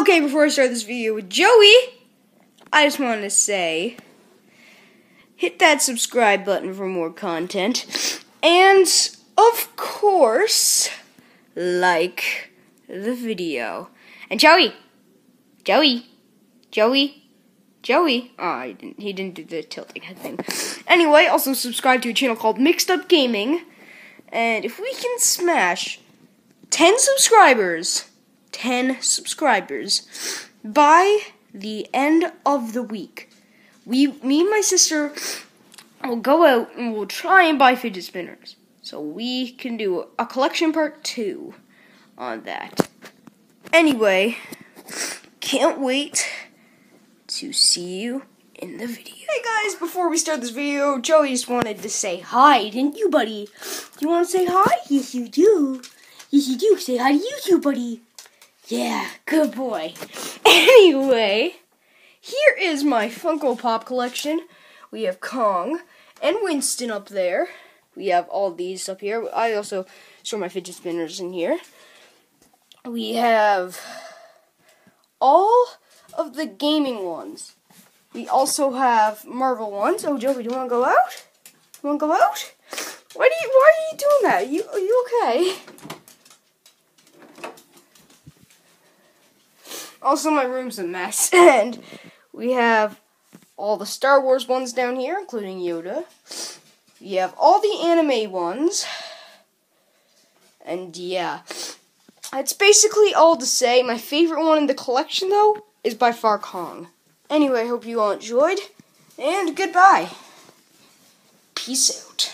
Okay, before I start this video with Joey, I just want to say hit that subscribe button for more content. And, of course, like the video. And Joey! Joey! Joey! Joey! Ah, oh, he didn't, he didn't do the tilting head thing. Anyway, also subscribe to a channel called Mixed Up Gaming. And if we can smash 10 subscribers 10 subscribers by the end of the week. We, me and my sister will go out and we'll try and buy fidget spinners. So we can do a collection part two on that. Anyway, can't wait to see you in the video. Hey guys, before we start this video, Joey just wanted to say hi, didn't you, buddy? Do you want to say hi? Yes, you do. Yes, you do. Say hi to you too, buddy. Yeah, good boy. Anyway, here is my Funko Pop collection. We have Kong and Winston up there. We have all these up here. I also store my fidget spinners in here. We have all of the gaming ones. We also have Marvel ones. Oh, Joey, do you want to go out? You want to go out? Why do you? Why are you doing that? You are you okay? Also, my room's a mess. And we have all the Star Wars ones down here, including Yoda. We have all the anime ones. And yeah, that's basically all to say. My favorite one in the collection, though, is by far Kong. Anyway, I hope you all enjoyed, and goodbye. Peace out.